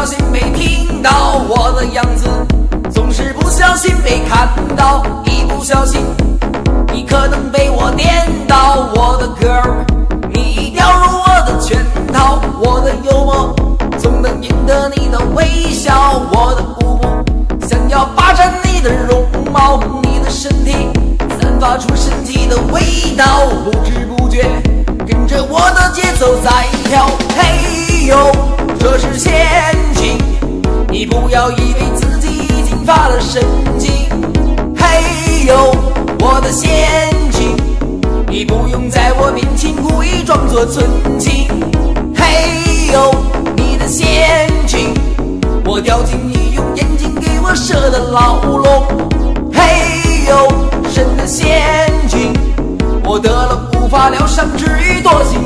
小心没听到我的样子，总是不小心被看到，一不小心，你可能被我颠倒。我的 girl，你掉入我的圈套，我的幽默总能赢得你的微笑。我的舞步想要霸占你的容貌，你的身体散发出神奇的味道，不知不觉跟着我的节奏在神经。嘿呦，我的陷阱，你不用在我面前故意装作纯情。嘿呦，你的陷阱，我掉进你用眼睛给我设的牢笼。嘿呦，深的陷阱，我得了无法疗伤治愈多情。